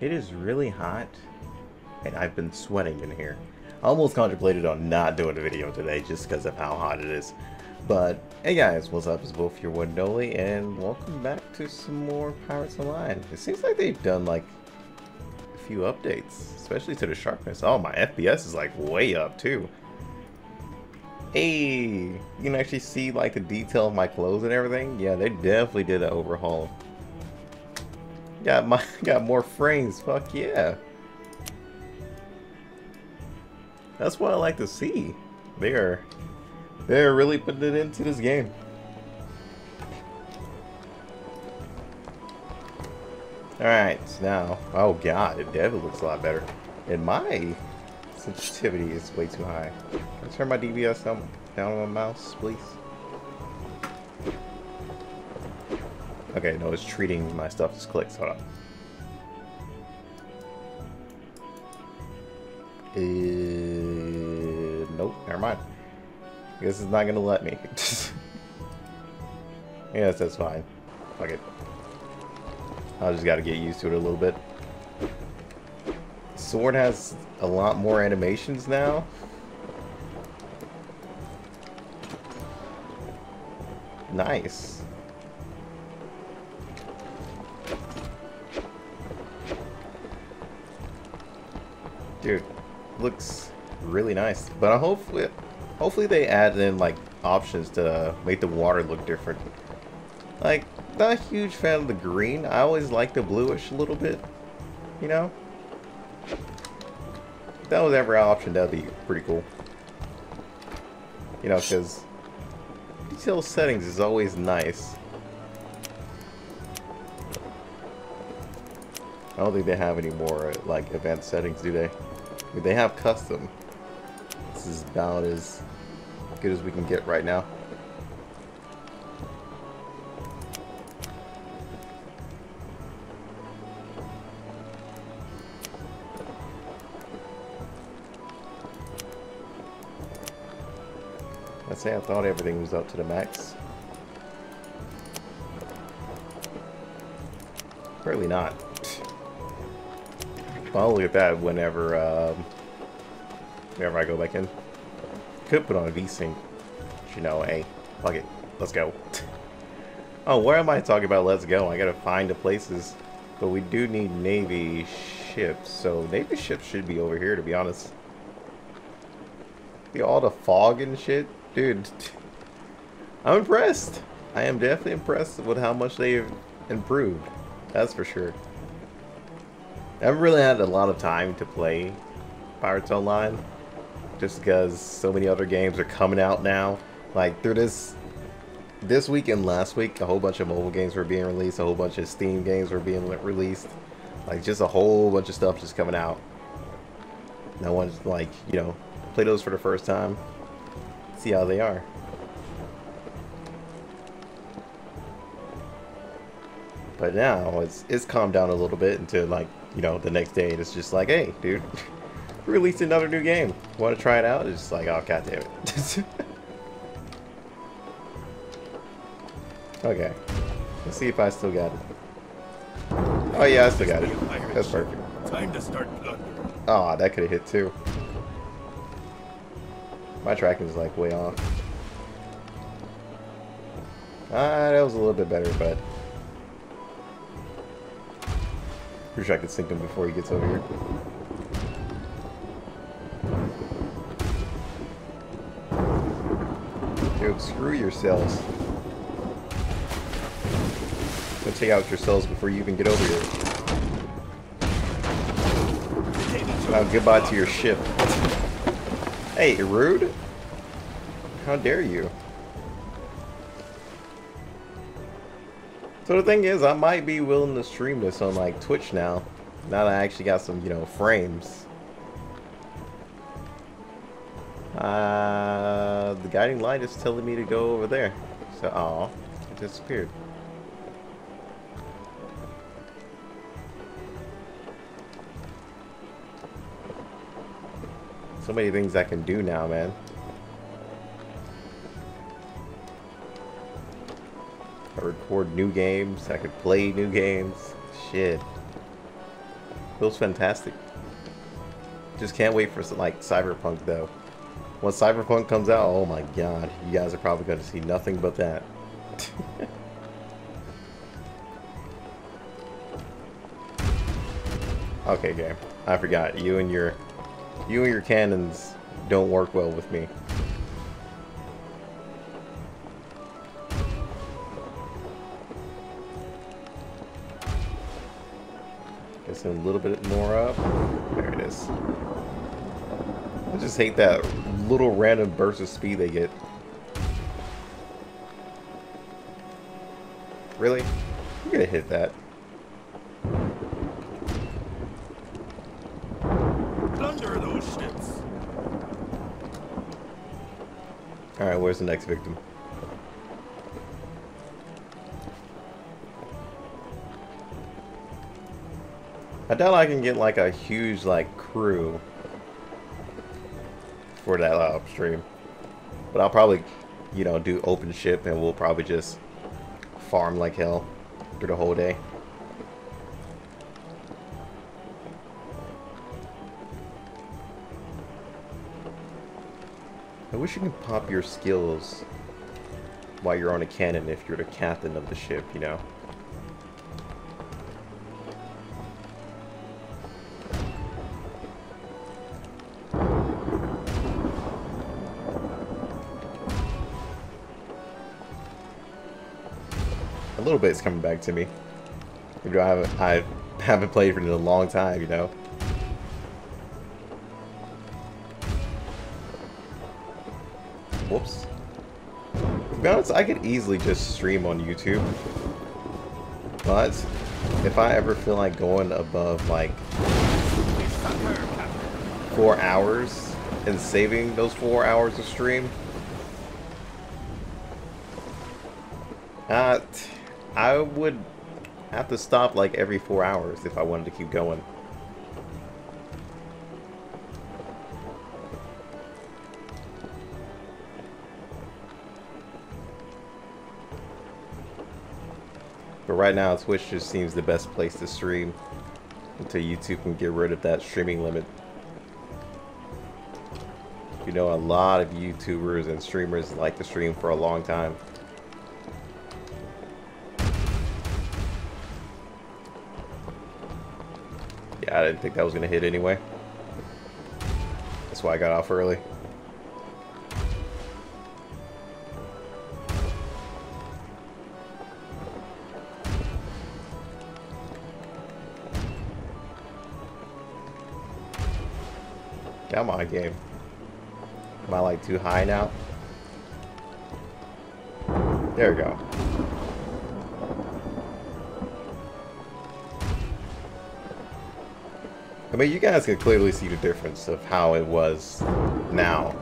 It is really hot, and I've been sweating in here. I almost contemplated on not doing a video today just because of how hot it is. But, hey guys, what's up? It's Volf, your one Dolly, and welcome back to some more Pirates Online. It seems like they've done, like, a few updates, especially to the sharpness. Oh, my FPS is, like, way up, too. Hey, you can actually see, like, the detail of my clothes and everything. Yeah, they definitely did an overhaul. Got my got more frames. Fuck yeah. That's what I like to see. They are they're really putting it into this game. Alright, now oh god, it definitely looks a lot better. And my sensitivity is way too high. Can I turn my DPS down, down on my mouse, please? Okay, no, it's treating my stuff as clicks. Hold on. Uh, nope, never mind. I guess it's not gonna let me. yes, that's fine. Fuck it. I just gotta get used to it a little bit. Sword has a lot more animations now. Nice. Dude, looks really nice. But I hopefully, hopefully they add in like options to make the water look different. Like, not a huge fan of the green. I always like the bluish a little bit. You know? If that was ever an option, that'd be pretty cool. You know, because detail settings is always nice. I don't think they have any more like advanced settings, do they? I they have custom. This is about as good as we can get right now. Let's say I thought everything was up to the max. Apparently not. I'll look at that whenever, um, whenever I go back in. Could put on a VSync. You know, hey, fuck it. Let's go. oh, where am I talking about let's go? I gotta find the places. But we do need Navy ships. So Navy ships should be over here, to be honest. See all the fog and shit? Dude, I'm impressed. I am definitely impressed with how much they've improved. That's for sure. I haven't really had a lot of time to play Pirates Online just because so many other games are coming out now. Like through this this week and last week, a whole bunch of mobile games were being released, a whole bunch of Steam games were being released. Like just a whole bunch of stuff just coming out. No one's like, you know, play those for the first time. See how they are. But now it's it's calmed down a little bit into like you know, the next day it's just like, hey, dude, release another new game. Want to try it out? It's just like, oh, god damn it. okay. Let's see if I still got it. Oh yeah, I still got it. That's perfect. Time to start Oh, that could have hit too. My tracking is like way off. Ah, that was a little bit better, but Pretty sure I could sink him before he gets over here. Dude, screw yourselves. Go take out yourselves before you even get over here. Now goodbye to your ship. Hey, rude? How dare you? So the thing is, I might be willing to stream this on like Twitch now. Now that I actually got some, you know, frames. Uh, the guiding light is telling me to go over there. So, oh, it disappeared. So many things I can do now, man. I record new games. I could play new games. Shit. Feels fantastic. Just can't wait for like Cyberpunk though. When Cyberpunk comes out, oh my god, you guys are probably going to see nothing but that. okay, game. I forgot. You and your you and your cannons don't work well with me. Just a little bit more up. There it is. I just hate that little random burst of speed they get. Really? You're gonna hit that. Plunder those ships. Alright, where's the next victim? I doubt I can get like a huge like crew for that live stream. But I'll probably, you know, do open ship and we'll probably just farm like hell through the whole day. I wish you could pop your skills while you're on a cannon if you're the captain of the ship, you know? A little bit is coming back to me. I haven't, I haven't played for a long time, you know? Whoops. To be honest, I could easily just stream on YouTube. But, if I ever feel like going above, like, four hours and saving those four hours of stream, uh, would have to stop, like, every four hours if I wanted to keep going. But right now, Twitch just seems the best place to stream until YouTube can get rid of that streaming limit. You know, a lot of YouTubers and streamers like to stream for a long time. I didn't think that was going to hit anyway. That's why I got off early. Come on, game. Am I like too high now? There we go. Mean, you guys can clearly see the difference of how it was now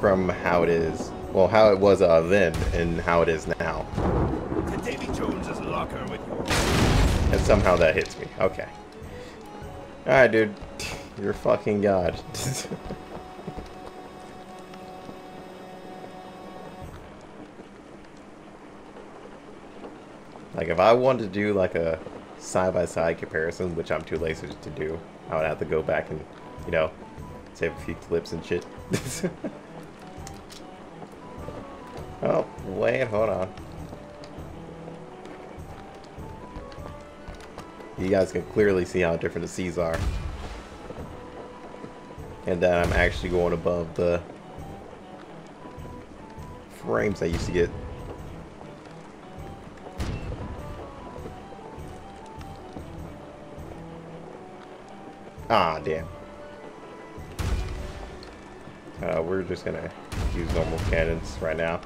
from how it is, well, how it was uh, then and how it is now. To Davy Jones's locker with your... And somehow that hits me. Okay. Alright, dude. You're fucking god. like, if I wanted to do, like, a side-by-side -side comparison, which I'm too lazy to do, I would have to go back and, you know, save a few clips and shit. oh, wait, hold on. You guys can clearly see how different the seas are. And that I'm actually going above the frames I used to get. Ah, damn. Uh, we're just gonna use normal cannons right now.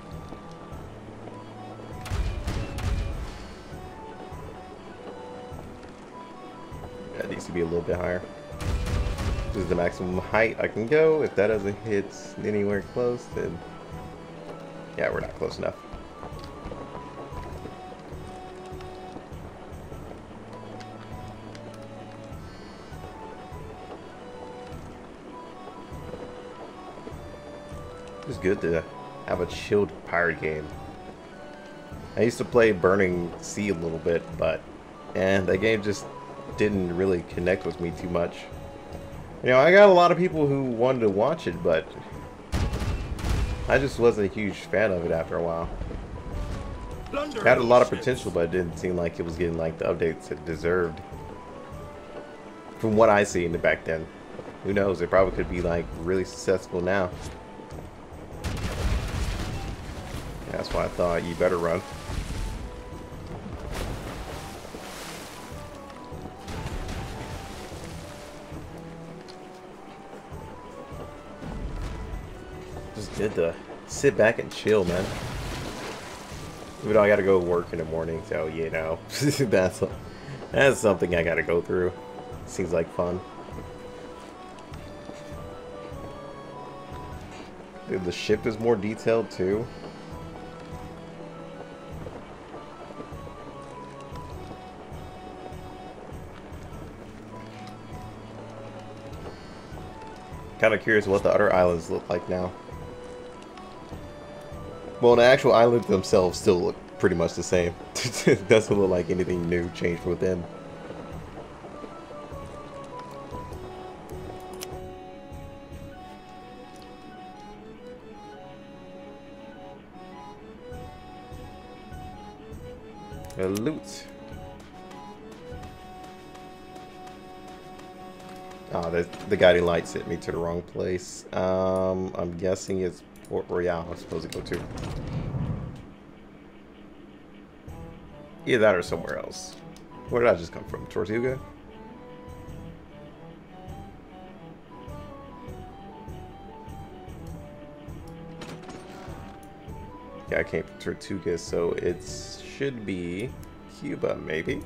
That needs to be a little bit higher. This is the maximum height I can go. If that doesn't hit anywhere close, then yeah, we're not close enough. It's good to have a chilled pirate game. I used to play Burning Sea a little bit, but and that game just didn't really connect with me too much. You know, I got a lot of people who wanted to watch it, but I just wasn't a huge fan of it after a while. It had a lot of potential, but it didn't seem like it was getting like the updates it deserved. From what I see in the back then. Who knows? It probably could be like really successful now. That's why I thought you better run. Just did the sit back and chill, man. Even though I gotta go work in the morning, so you know, that's that's something I gotta go through. Seems like fun. Dude, the ship is more detailed too. Kind of curious what the other islands look like now. Well, the actual islands themselves still look pretty much the same. Doesn't look like anything new changed with them. A loot. Oh, the, the guiding light sent me to the wrong place. Um, I'm guessing it's Port Royal I'm supposed to go to. Either that or somewhere else. Where did I just come from? Tortuga? Yeah, I came from Tortuga, so it should be Cuba, maybe?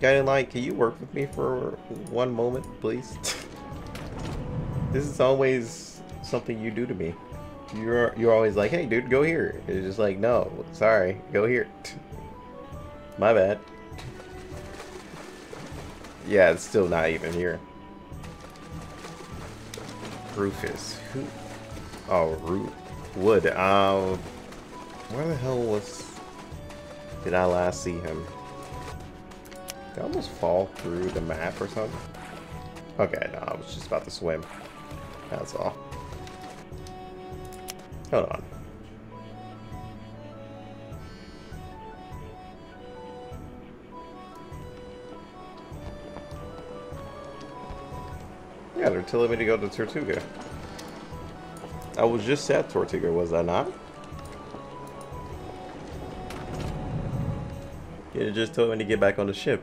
Guiding Light, can you work with me for one moment, please? this is always something you do to me. You're you're always like, hey, dude, go here. It's just like, no, sorry, go here. My bad. Yeah, it's still not even here. Rufus. Who? Oh, Root. Wood. Um, where the hell was... Did I last see him? Did I almost fall through the map or something? Okay, no, I was just about to swim. That's all. Hold on. Yeah, they're telling me to go to Tortuga. I was just at Tortuga, was I not? You just told me to get back on the ship.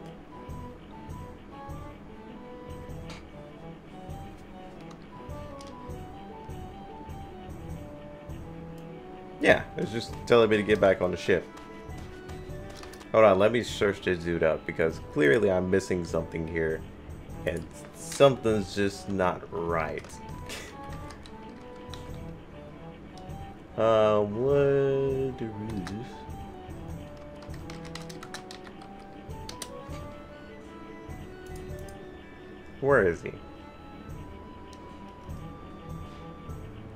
It's just telling me to get back on the ship. Hold on, let me search this dude up because clearly I'm missing something here. And something's just not right. uh, what is... Where is he?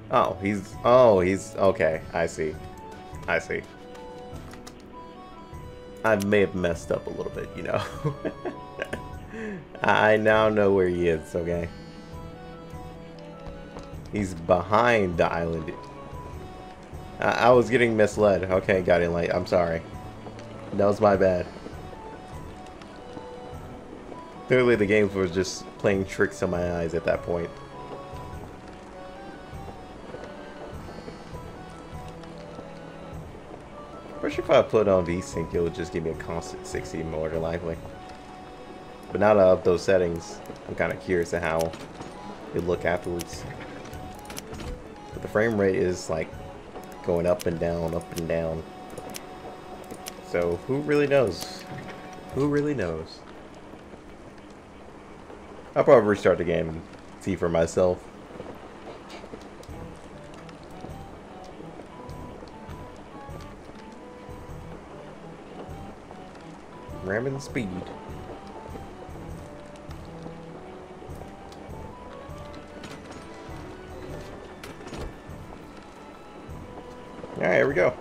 Oh, he's... Oh, he's... Okay, I see. I see. I may have messed up a little bit, you know. I now know where he is, okay? He's behind the island. I, I was getting misled. Okay, got it late. I'm sorry. That was my bad. Clearly the game was just playing tricks on my eyes at that point. Pretty sure if I put on VSync, it would just give me a constant 60 more than likely. But now that I have those settings, I'm kind of curious to how it look afterwards. But the frame rate is like going up and down, up and down. So who really knows? Who really knows? I'll probably restart the game and see for myself. Speed. Alright, here we go.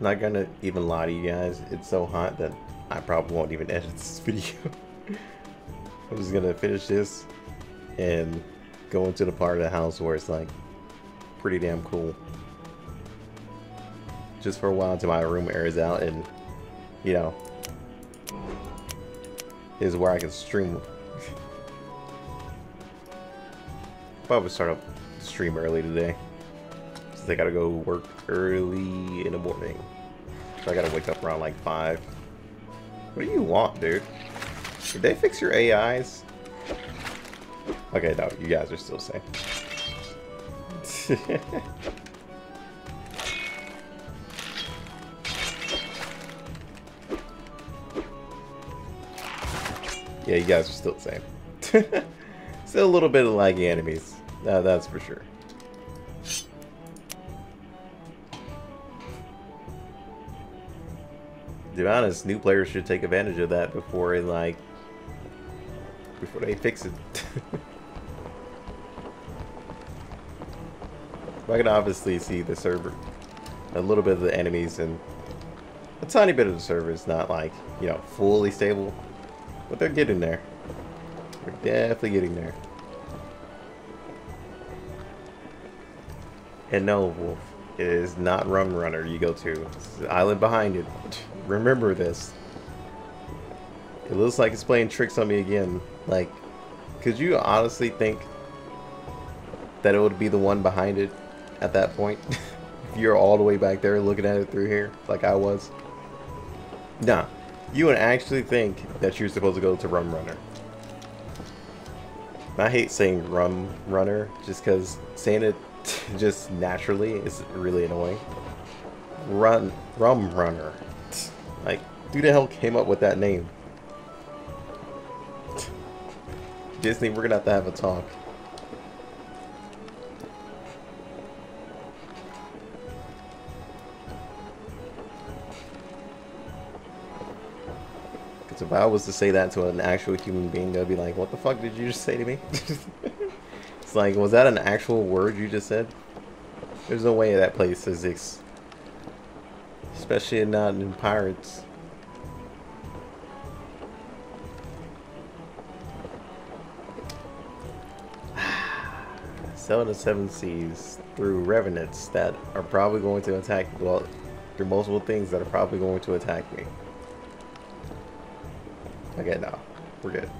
Not gonna even lie to you guys, it's so hot that I probably won't even edit this video. I'm just gonna finish this and go into the part of the house where it's like pretty damn cool. Just for a while until my room airs out and you know is where I can stream. Probably start up stream early today. Since I gotta go work early in the morning. So I gotta wake up around like 5. What do you want, dude? Did they fix your AIs? Okay, no, you guys are still same. yeah, you guys are still the same. still a little bit of laggy enemies. Uh, that's for sure. To be honest, new players should take advantage of that before like, before they fix it. I can obviously see the server, a little bit of the enemies, and a tiny bit of the server is not like, you know, fully stable, but they're getting there. They're definitely getting there. And no, Volf, it is not Rum Runner you go to. It's the island behind it. Remember this. It looks like it's playing tricks on me again. Like, could you honestly think that it would be the one behind it at that point? if you're all the way back there looking at it through here, like I was? Nah. You would actually think that you're supposed to go to Rum Runner. I hate saying Rum Runner just because saying it just naturally is really annoying. Run, Rum Runner. Like, who the hell came up with that name? Disney, we're gonna have to have a talk. Because if I was to say that to an actual human being, they'd be like, what the fuck did you just say to me? it's like, was that an actual word you just said? There's no way that place exists. Especially not in Pirates. Seven to seven seas through revenants that are probably going to attack, well, through multiple things that are probably going to attack me. Okay, no. We're good.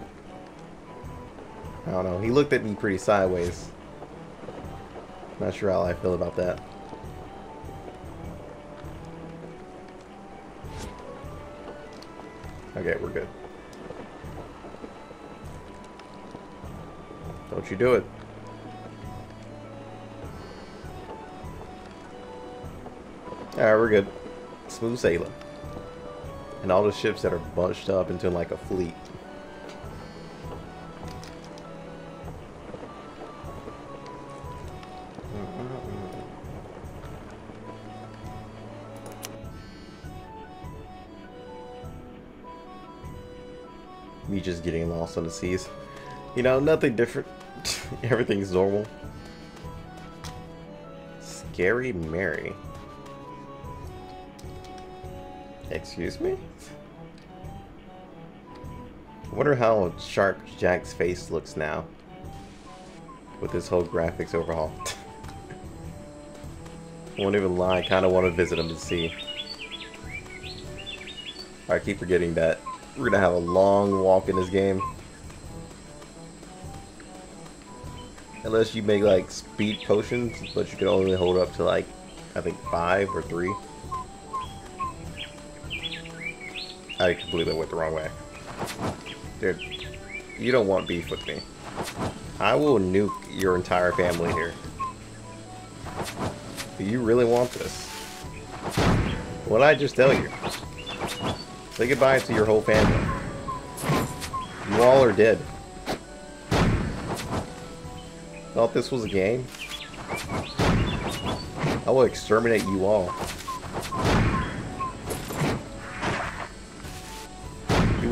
I don't know. He looked at me pretty sideways. Not sure how I feel about that. Okay, we're good. Don't you do it. Alright, we're good. Smooth sailing. And all the ships that are bunched up into like a fleet. Me just getting lost on the seas. You know, nothing different. Everything's normal. Scary Mary. Excuse me? I wonder how sharp Jack's face looks now. With this whole graphics overhaul. I won't even lie, I kinda wanna visit him to see. I keep forgetting that we're gonna have a long walk in this game. Unless you make like speed potions, but you can only hold up to like, I think five or three. I completely went the wrong way. Dude, you don't want beef with me. I will nuke your entire family here. Do you really want this? What I just tell you? Say goodbye to your whole family. You all are dead. Thought this was a game? I will exterminate you all.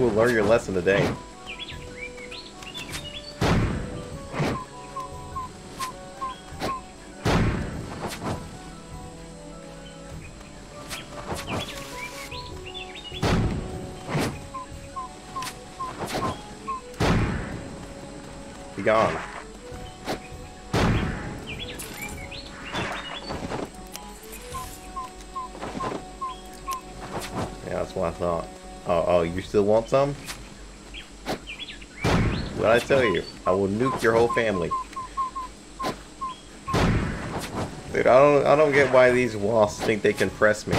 will learn your lesson today. Be gone. Yeah, that's what I thought. Oh, oh, you still want some? What I tell you? I will nuke your whole family. Dude, I don't, I don't get why these wasps think they can press me.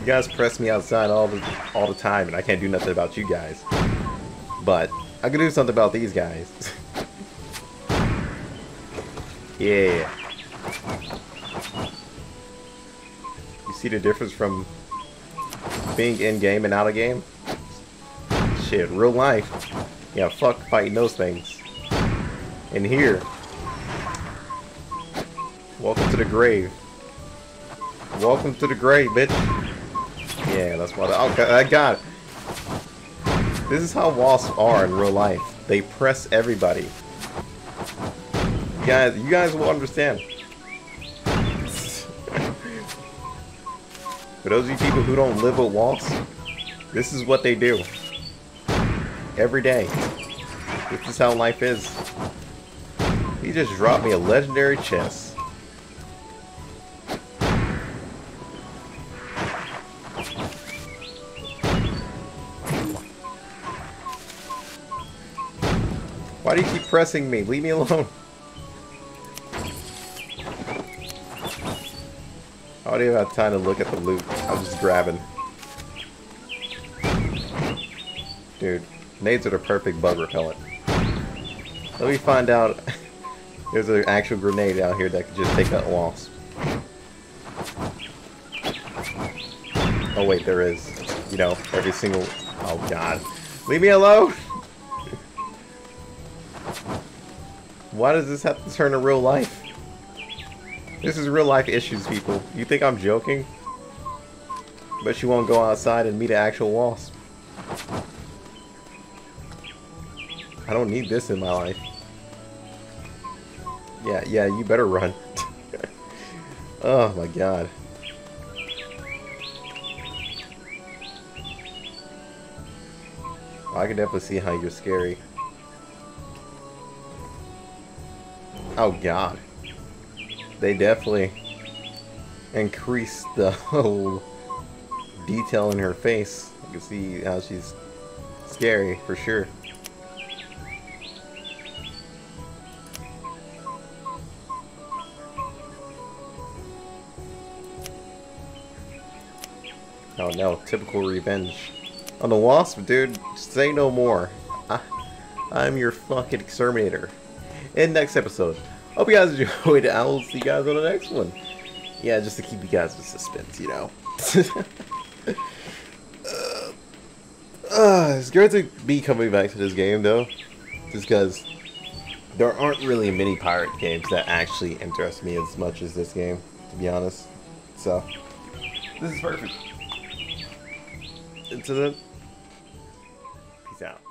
You guys press me outside all the, all the time, and I can't do nothing about you guys. But I can do something about these guys. yeah. You see the difference from being in game and out of game? Shit, real life. Yeah, fuck fighting those things. In here. Welcome to the grave. Welcome to the grave, bitch. Yeah, that's I, okay, I got it. This is how wasps are in real life. They press everybody. You guys, you guys will understand. For those of you people who don't live with wasps, this is what they do. Every day. This is how life is. He just dropped me a legendary chest. Why do you keep pressing me? Leave me alone. I don't even have time to look at the loot. I'm just grabbing. Dude, nades are the perfect bug repellent. Let me find out. There's an actual grenade out here that could just take out wasp. Oh wait, there is. You know, every single... Oh god. Leave me alone! Why does this have to turn to real life? This is real life issues, people. You think I'm joking? But you won't go outside and meet an actual wasp. I don't need this in my life. Yeah, yeah, you better run. oh my god. I can definitely see how you're scary. Oh god. They definitely increased the whole detail in her face. You can see how she's scary for sure. Oh no, typical revenge. On the wasp, dude, say no more. I, I'm your fucking exterminator in next episode. Hope you guys enjoyed. I will see you guys on the next one. Yeah, just to keep you guys in suspense, you know. uh, uh, it's great to be coming back to this game, though. Just because there aren't really many pirate games that actually interest me as much as this game, to be honest. So, this is perfect. Until then, peace out.